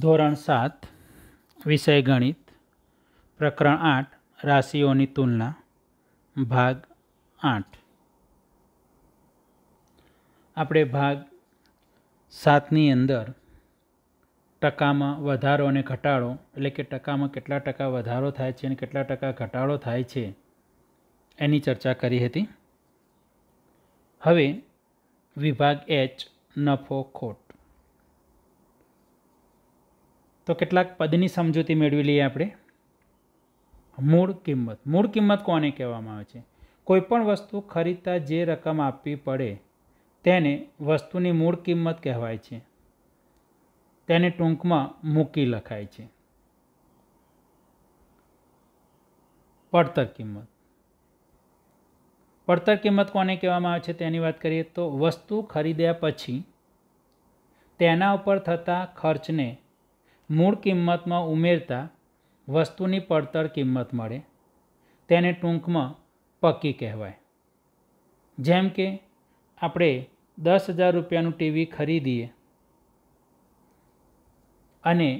ધોરણ સાત, વિષય ગણિત, પ્રકરણ આઠ, રાશિઓની તુલના, ભાગ આઠ. આપણે ભાગ સાતની અંદર ટકામાં વધારો અને ઘટાડો, એટલે કે ટકામાં કેટલા ટકા વધારો થાય છે અને કેટલા ટકા ઘટાડો થાય છે, એની ચર્ચા કરી હતી. હવે વિભાગ એચ નફો ખોટ. તો કેટલાક પદની સમજૂતી મેળવી લઈએ આપણે. મૂળ કિંમત. મૂળ કિંમત કોને કહેવામાં આવે છે? કોઈપણ વસ્તુ ખરીદતા જે રકમ આપવી પડે, તેને વસ્તુની મૂળ કિંમત કહેવાય છે. તેને ટૂંકમાં મૂકી લખાય છે. પડતર કિંમત. પડતર કિંમત કોને કહેવામાં આવે છે તેની વાત કરીએ તો વસ્તુ ખરીદ્યા પછી તેના ઉપર થતા ખર્ચને મૂળ કિંમતમાં ઉમેરતા વસ્તુની પડતર કિંમત મળે, તેને ટૂંકમાં પક્કી કહેવાય. જેમ કે, આપણે દસ હજાર રૂપિયાનું ટીવી ખરીદીએ અને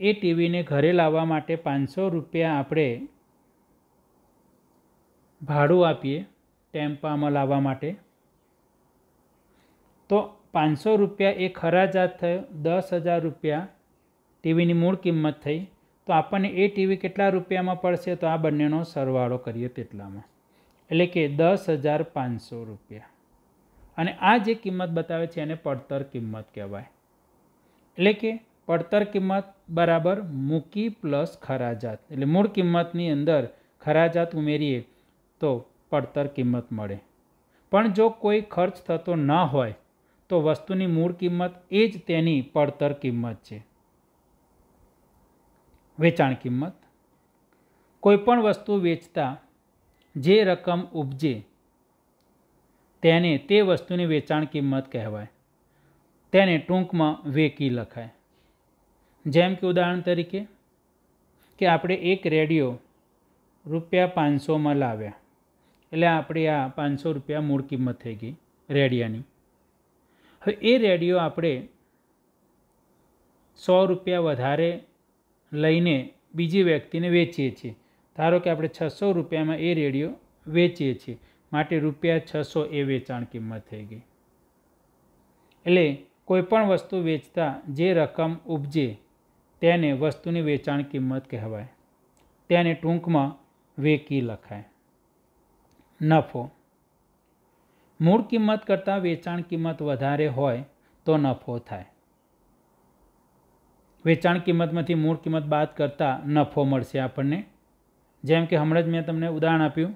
એ ટીવીને ઘરે લાવવા માટે પાંચસો રૂપિયા આપણે ભાડું આપીએ ટેમ્પામાં લાવવા માટે, તો પાંચસો રૂપિયા એ ખરા જાત થયો, દસ હજાર રૂપિયા ટીવીની મૂળ કિંમત થઈ, તો આપણને એ ટીવી કેટલા રૂપિયામાં પડશે? તો આ બંનેનો સરવાળો કરીએ તેટલામાં. એટલે કે દસ હજાર પાંચસો રૂપિયા. અને આ જે કિંમત બતાવે છે એને પડતર કિંમત કહેવાય. એટલે કે પડતર કિંમત બરાબર મૂકી પ્લસ ખરાજાત. એટલે મૂળ કિંમતની અંદર ખરાજાત ઉમેરીએ, તો પડતર કિંમત મળે. પણ જો કોઈ ખર્ચ થતો ન હોય, તો વસ્તુની મૂળ કિંમત એ જ તેની પડતર કિંમત છે. વેચાણ કિંમત. કોઈપણ વસ્તુ વેચતા જે રકમ ઉપજે તેને તે વસ્તુની વેચાણ કિંમત કહેવાય. તેને ટૂંકમાં વેકી લખાય. જેમ કે ઉદાહરણ તરીકે કે આપણે એક રેડિયો રૂપિયા પાંચસોમાં લાવ્યા. એટલે આપણે આ પાંચસો રૂપિયા મૂળ કિંમત થઈ ગઈ રેડિયાની. હવે એ રેડિયો આપણે સો રૂપિયા વધારે લઈને બીજી વ્યક્તિને વેચીએ છીએ. ધારો કે આપણે છસો રૂપિયામાં એ રેડિયો વેચીએ છીએ. માટે રૂપિયા છસો એ વેચાણ કિંમત થઈ ગઈ. એટલે કોઈપણ વસ્તુ વેચતા જે રકમ ઉપજે તેને વસ્તુની વેચાણ કિંમત કહેવાય. તેને ટૂંકમાં વેકી લખાય. નફો. મૂળ કિંમત કરતાં વેચાણ કિંમત વધારે હોય તો નફો થાય. વેચાણ કિંમતમાંથી મૂળ કિંમત બાદ કરતાં નફો મળશે આપણને. જેમ કે હમણાં જ મેં તમને ઉદાહરણ આપ્યું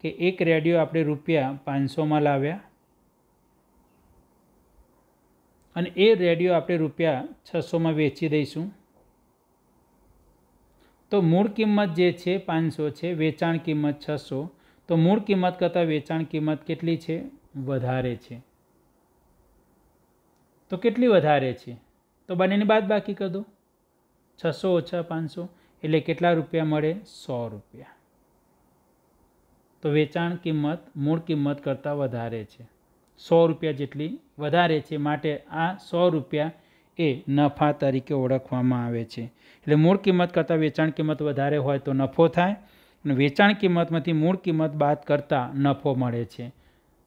કે એક રેડિયો આપણે રૂપિયા પાંચસોમાં લાવ્યા અને એ રેડિયો આપણે રૂપિયા છસોમાં વેચી દઈશું. તો મૂળ કિંમત જે છે પાંચસો છે, વેચાણ કિંમત છસો, તો મૂળ કિંમત કરતાં વેચાણ કિંમત કેટલી છે? વધારે છે. તો કેટલી વધારે છે? તો બંનેની બાદ બાકી કરી. દો છસો ઓછા પાંચસો એટલે કેટલા રૂપિયા મળે? સો રૂપિયા. તો વેચાણ કિંમત, મૂળ કિંમત કરતાં વધારે છે. સો રૂપિયા જેટલી વધારે છે, માટે આ સો રૂપિયા એ નફા તરીકે ઓળખવામાં આવે છે. એટલે મૂળ કિંમત કરતાં વેચાણ કિંમત વધારે હોય તો નફો થાય અને વેચાણ કિંમતમાંથી મૂળ કિંમત બાદ કરતાં નફો મળે છે.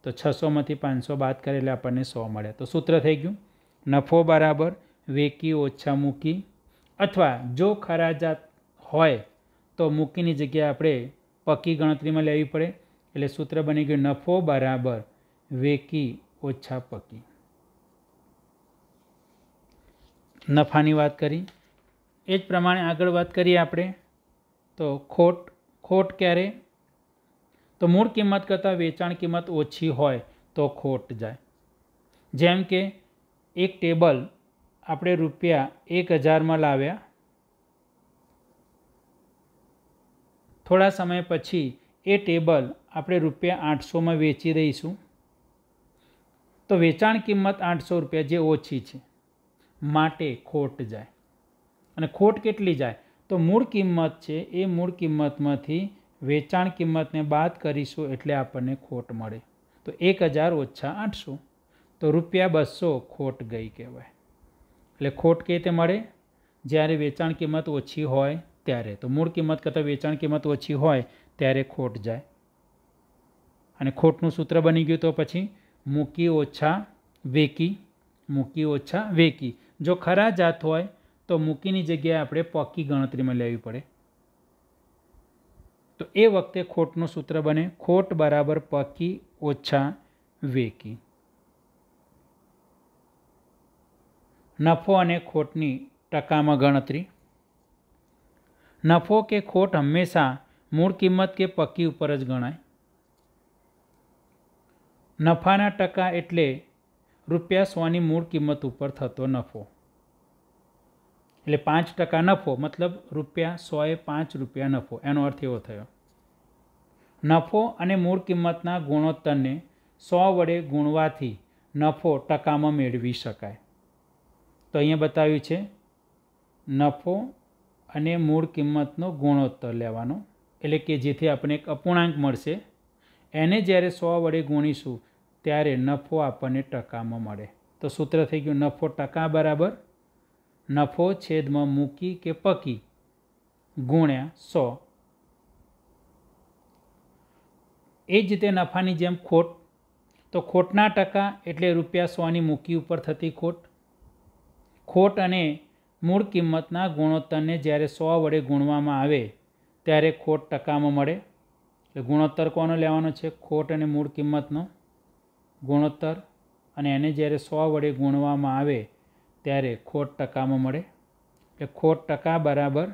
તો છસોમાંથી પાંચસો બાદ કરે એટલે આપણને સો મળે. તો સૂત્ર થઈ ગયું. નફો બરાબર વેકી ઓછા મૂકી અથવા જો ખરા જાત હોય તો મૂકીની જગ્યાએ આપણે પક્કી ગણતરીમાં લેવી પડે. એટલે સૂત્ર બની ગયું નફો બરાબર, વેકી ઓછા પકી. નફાની વાત કરી. એ જ પ્રમાણે આગળ વાત કરીએ આપણે. તો ખોટ ખોટ ક્યારે? તો મૂળ કિંમત કરતાં વેચાણ કિંમત ઓછી હોય તો ખોટ જાય. જેમ કે એક ટેબલ આપણે રૂપિયા એક હજારમાં લાવ્યા. થોડા સમય પછી એ ટેબલ આપણે રૂપિયા આઠસોમાં વેચી દઈશું. તો વેચાણ કિંમત આઠસો રૂપિયા જે ઓછી છે, માટે ખોટ જાય. અને ખોટ કેટલી જાય? તો મૂળ કિંમત છે, એ મૂળ કિંમતમાંથી વેચાણ કિંમતને બાદ કરીશું એટલે આપણને ખોટ મળે. તો એક હજાર ઓછા આઠસો. તો રૂપિયા બસો ખોટ ગઈ કહેવાય. એટલે ખોટ કઈ રીતે મળે? જ્યારે વેચાણ કિંમત ઓછી હોય ત્યારે. તો મૂળ કિંમત કરતાં વેચાણ કિંમત ઓછી હોય ત્યારે ખોટ જાય. અને ખોટનું સૂત્ર બની ગયું તો પછી મૂકી ઓછા વેકી, મૂકી ઓછા વેકી. જો ખરા જાત હોય તો મૂકીની જગ્યાએ આપણે પક્કી ગણતરીમાં લેવી પડે. તો એ વખતે ખોટનું સૂત્ર બને ખોટ બરાબર પકી ઓછા વેકી. નફો અને ખોટની ટકામાં ગણતરી. નફો કે ખોટ હંમેશા મૂળ કિંમત કે પક્કી ઉપર જ ગણાય. નફાના ટકા એટલે રૂપિયા સોની મૂળ કિંમત ઉપર થતો નફો. એટલે પાંચ ટકા નફો મતલબ રૂપિયા સોએ પાંચ રૂપિયા નફો, એનો અર્થ એવો થયો. નફો અને મૂળ કિંમતના ગુણોત્તરને સો વડે ગુણવાથી નફો ટકામાં મેળવી શકાય. તો અહીંયા બતાવ્યું છે, નફો અને મૂળ કિંમતનો ગુણોત્તર લેવાનો. એટલે કે જેથી આપણને એક અપૂર્ણાંક મળશે. એને જ્યારે સો વડે ગુણીશું, ત્યારે નફો આપણને ટકામાં મળે. તો સૂત્ર થઈ ગયું નફો ટકા બરાબર, નફો છેદમાં મૂકી કે પકી ગુણ્યા સો. એ જ રીતે નફાની જેમ ખોટ. તો ખોટના ટકા એટલે રૂપિયા સોની મૂકી ઉપર થતી ખોટ. ખોટ અને મૂળ કિંમતના ગુણોત્તરને જ્યારે સો વડે ગુણવામાં આવે, ત્યારે ખોટ ટકામાં મળે. એટલે ગુણોત્તર કોનો લેવાનો છે? ખોટ અને મૂળ કિંમતનો ગુણોત્તર. અને એને જ્યારે સો વડે ગુણવામાં આવે, ત્યારે ખોટ ટકામાં મળે. એટલે ખોટ ટકા બરાબર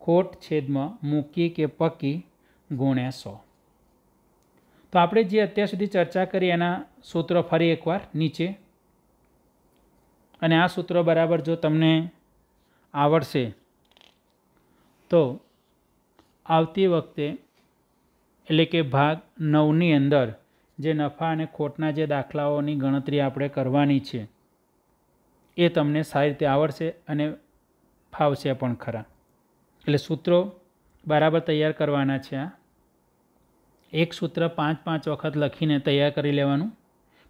ખોટ છેદમાં મૂકી કે પકી ગુણ્યા સો. તો આપણે જે અત્યાર સુધી ચર્ચા કરી એના સૂત્રો ફરી એકવાર નીચે. અને આ સૂત્રો બરાબર જો તમને આવડશે, તો આવતી વખતે, એટલે કે ભાગ નવની અંદર, જે નફા અને ખોટના જે દાખલાઓની ગણતરી આપણે કરવાની છે, એ તમને સારી રીતે આવડશે અને ફાવશે પણ ખરા. એટલે સૂત્રો બરાબર તૈયાર કરવાના છે આ. એક સૂત્ર પાંચ પાંચ વખત લખીને તૈયાર કરી લેવાનું,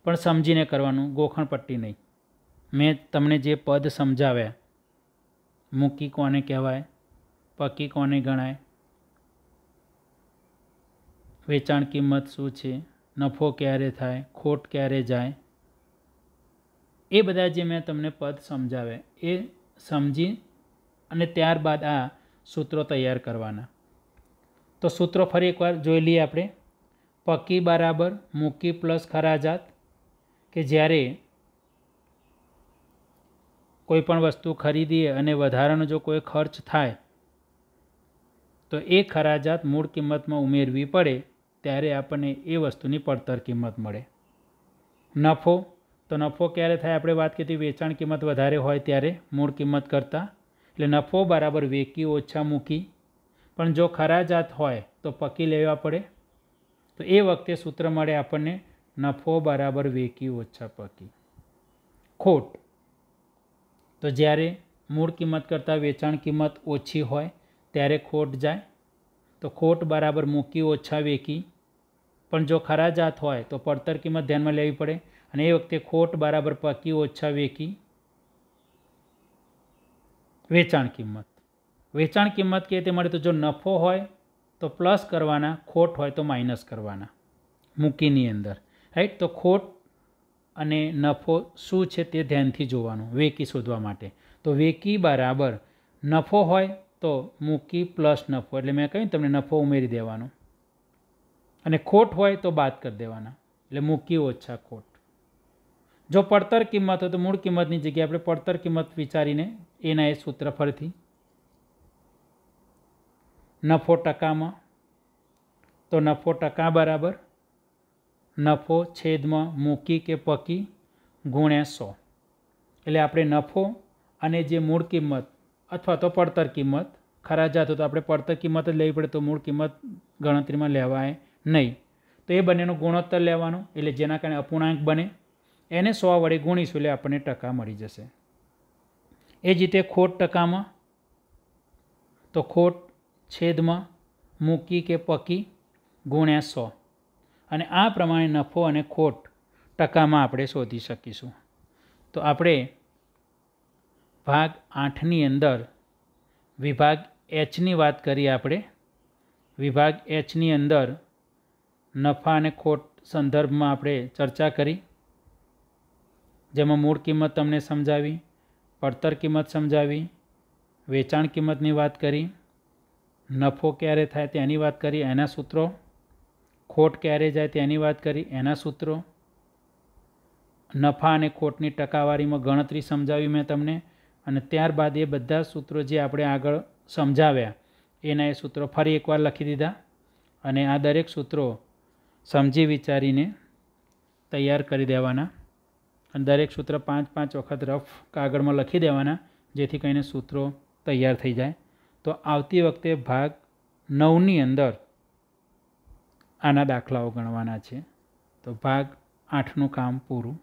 પણ સમજીને કરવાનું, ગોખણપટ્ટી નહીં. મેં તમને જે પદ સમજાવ્યા મૂકી કોને કહેવાય, પકી કોને ગણાય, વેચાણ કિંમત શું છે, નફો ક્યારે થાય, ખોટ ક્યારે જાય, એ બધા જે મેં તમને પદ સમજાવ્યા એ સમજી અને ત્યારબાદ આ સૂત્રો તૈયાર કરવાના. તો સૂત્રો ફરી એકવાર જોઈ લઈએ આપણે. પકી બરાબર, મૂકી પ્લસ ખરાજાત કે જ્યારે કોઈ પણ વસ્તુ ખરીદીએ અને વધારાનો જો કોઈ ખર્ચ થાય, તો એ ખરાજાત મૂળ કિંમતમાં ઉમેરવી પડે, ત્યારે આપણને એ વસ્તુની પડતર કિંમત મળે. નફો, તો નફો ક્યારે થાય? આપણે વાત કરી વેચાણ કિંમત વધારે હોય ત્યારે મૂળ કિંમત કરતાં. એટલે નફો બરાબર વેકી ઓછા મૂકી. પણ જો ખરાજાત હોય, તો પકી લેવા પડે. તો એ વખતે સૂત્ર મળે આપણને, નફો બરાબર વેકી ઓછા પકી. ખોટ. તો જ્યારે મૂળ કિંમત કરતાં વેચાણ કિંમત ઓછી હોય, ત્યારે ખોટ જાય. તો ખોટ બરાબર મૂકી ઓછા વેકી પણ જો ખરા જાત હોય, તો પડતર કિંમત ધ્યાનમાં લેવી પડે અને એ વખતે ખોટ બરાબર પકી ઓછા વેકી વેચાણ કિંમત. વેચાણ કિંમત કે તે મળે તો જો નફો હોય, તો પ્લસ કરવાના, ખોટ હોય તો માઇનસ કરવાના, મૂકીની અંદર. રાઈટ? તો ખોટ અને નફો શું છે તે ધ્યાનથી જોવાનું, વેકી શોધવા માટે. તો વેકી બરાબર નફો હોય તો મૂકી પ્લસ નફો. એટલે મેં કહ્યું તમને નફો ઉમેરી દેવાનો. અને ખોટ હોય તો બાદ કરી દેવાના. એટલે મૂકી ઓછા ખોટ. જો પડતર કિંમત હોય તો મૂળ કિંમતની જગ્યાએ આપણે પડતર કિંમત વિચારીને એના એ સૂત્ર ફરીથી. નફો ટકામાં. તો નફો ટકા બરાબર. નફો છેદમાં મૂકી કે પકી ગુણ્યા સો. એટલે આપણે નફો અને જે મૂળ કિંમત અથવા તો પડતર કિંમત, ખરા જાત તો આપણે પડતર કિંમત જ લેવી પડે તો મૂળ કિંમત ગણતરીમાં લેવાય નહીં. તો એ બંનેનો ગુણોત્તર લેવાનો, એટલે જેના કારણે અપૂર્ણાંક બને, એને સો વડે ગુણીશું એટલે આપણને ટકા મળી જશે. એ જ રીતે ખોટ ટકામાં, તો ખોટ છેદમાં મૂકી કે પકી ગુણ્યા સો. અને આ પ્રમાણે નફો અને ખોટ ટકામાં આપણે શોધી શકીશું. તો આપણે ભાગ આઠની અંદર વિભાગ એચની વાત કરીએ આપણે. વિભાગ એચની અંદર નફા અને ખોટ સંદર્ભમાં આપણે ચર્ચા કરી. જેમાં મૂળ કિંમત તમને સમજાવી, પડતર કિંમત સમજાવી, વેચાણ કિંમતની વાત કરી, નફો ક્યારે થાય તેની વાત કરી, એના સૂત્રો ખોટ ક્યારે જાય તેની વાત કરી, એના સૂત્રો. નફા અને ખોટની ટકાવારીમાં ગણતરી સમજાવી મેં તમને અને ત્યારબાદ એ બધા સૂત્રો જે આપણે આગળ સમજાવ્યા, એના એ સૂત્રો ફરી એકવાર લખી દીધા અને આ દરેક સૂત્રો સમજી વિચારીને તૈયાર કરી દેવાના. અને દરેક સૂત્ર પાંચ પાંચ વખત રફ કાગળમાં લખી દેવાના, જેથી કરીને સૂત્રો તૈયાર થઈ જાય. તો આવતી વખતે ભાગ નવની અંદર આના દાખલાઓ ગણવાના છે. તો ભાગ આઠનું કામ પૂરું.